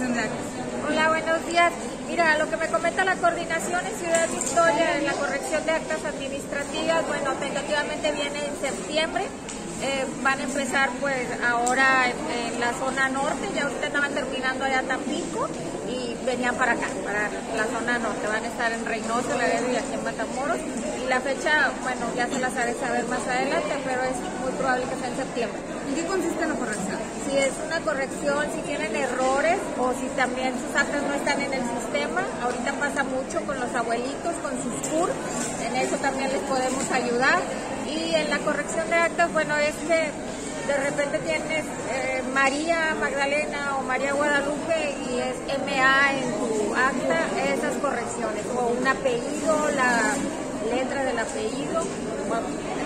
Hola, buenos días. Mira, lo que me comenta la coordinación en Ciudad Victoria en la corrección de actas administrativas, bueno, tentativamente viene en septiembre. Eh, van a empezar pues ahora en, la zona norte, ya ahorita estaban terminando allá Tampico y venían para acá, para la zona norte. Van a estar en Reynosa, la y aquí en Matamoros. Y la fecha, bueno, ya se las haré saber más adelante, pero es muy probable que sea en septiembre. ¿En qué consiste la corrección? Si es una corrección, si tienen errores o si también sus actas no están en el sistema. Ahorita pasa mucho con los abuelitos, con sus CUR. En eso también les podemos ayudar. Y en la corrección de actas, bueno, es que de repente tienes eh, María Magdalena o María Guadalupe y es MA en tu acta, esas correcciones. O un apellido, la letra del apellido,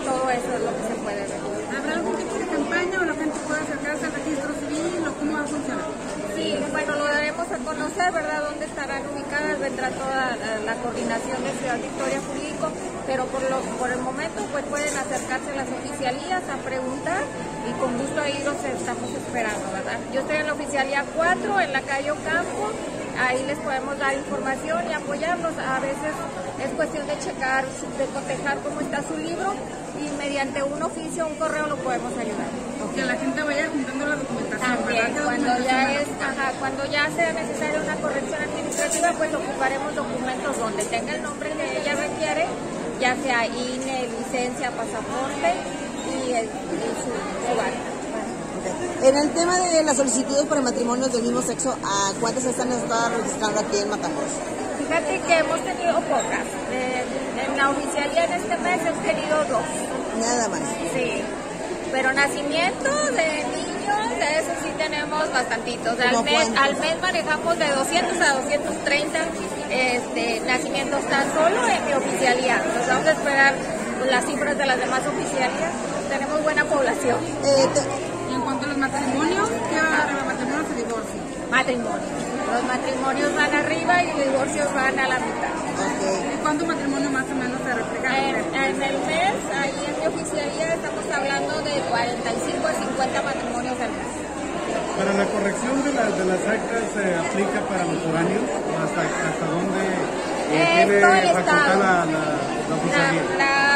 todo eso es lo que se puede ver. ¿Habrá algún tipo de campaña o la gente puede acercarse al registro civil o cómo va a funcionar? Sí, bueno, lo daremos a conocer, ¿verdad?, dónde estarán ubicadas, vendrá toda la, coordinación de Ciudad Victoria Jurídico, pero por, lo, por el momento pues pueden acercarse a las oficialías a preguntar y con gusto ahí los estamos esperando, ¿verdad? Yo estoy en la oficialía 4, en la calle Ocampo, ahí les podemos dar información y apoyarlos. A veces es cuestión de checar, de cotejar cómo está su libro y mediante un oficio, un correo lo podemos ayudar. Que la gente vaya juntando la documentación. También, cuando cuando ya sea necesaria una corrección administrativa, pues ocuparemos documentos donde tenga el nombre que ella requiere, ya sea INE, licencia, pasaporte y, el, su, su en el tema de las solicitudes para matrimonios del mismo sexo, ¿a cuántas están registrando aquí en Matamoros? Fíjate que hemos tenido pocas. en la oficialía en este mes hemos tenido dos. Nada más. Sí. Pero nacimiento bastantitos. Al mes, al mes manejamos de 200 a 230 este, nacimientos tan solo en mi oficialía. Nos vamos a esperar las cifras de las demás oficialías. Tenemos buena población. Eh, en cuanto a los matrimonios, ¿qué va a matrimonios o divorcios? Matrimonios. Los matrimonios van arriba y los divorcios van a la mitad. ¿Y cuántos matrimonios más o menos se reflejan? En, el mes, ahí en mi oficialía, estamos hablando de 45 a 50 matrimonios. Para la corrección de, de las actas se aplica para los foráneos, hasta, hasta dónde eh, tiene facultad la, la, la oficialía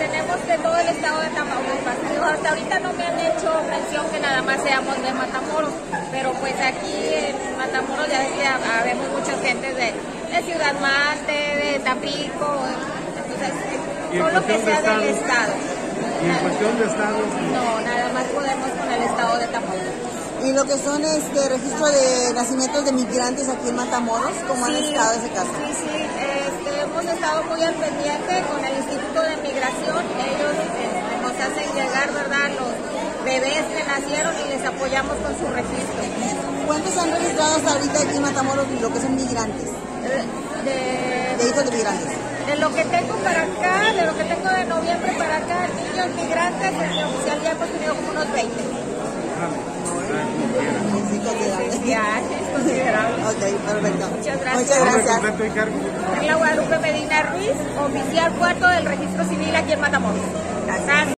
tenemos de todo el estado de Tamaulipas. Hasta ahorita no me han hecho mención que nada más seamos de Matamoros, pero pues aquí en Matamoros ya que habemos mucha gente de, Ciudad Mante, de Tampico, entonces todo lo que sea del estado. ¿Y en cuestión de estado? No, nada más podemos con el estado de Tamaulipas. Y lo que son este registro de nacimientos de migrantes aquí en Matamoros, ¿cómo han estado ese caso? Sí, sí, este, hemos estado muy al pendiente con el Instituto de Migración. Ellos este, nos hacen llegar, ¿verdad?, los bebés que nacieron y les apoyamos con su registro. ¿Cuántos han registrado hasta ahorita aquí en Matamoros lo que son migrantes? De, de hijos de migrantes. De lo que tengo para acá, de lo que tengo de noviembre para acá, niños migrantes, mi oficial ya hemos tenido como unos 20. Ya, es considerable. Ok, perfecto. Muchas gracias. Muchas gracias. Carla Guadalupe Medina Ruiz, oficial cuarto del registro civil aquí en Matamoros. Gracias.